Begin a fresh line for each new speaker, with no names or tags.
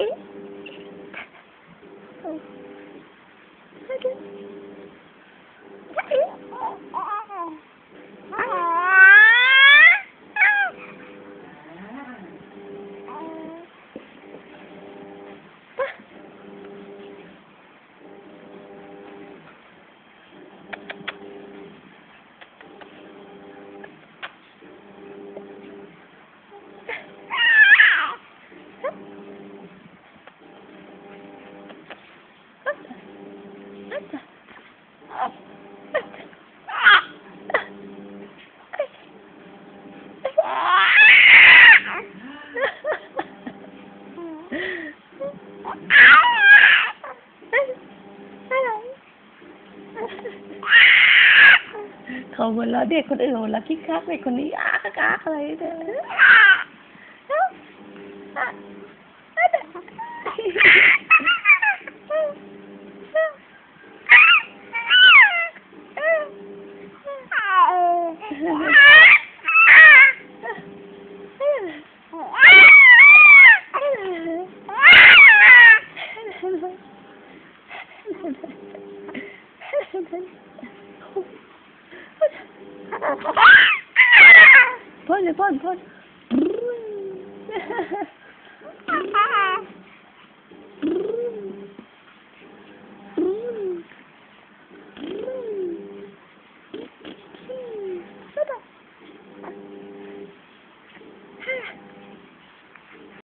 Okay. เขาหัวเราะเด็กคนอื่นหัวเราะคิกคักเด็กคนนี้อ้ากากอะไรเนี่ย Pode, pode, pode. ちょっと。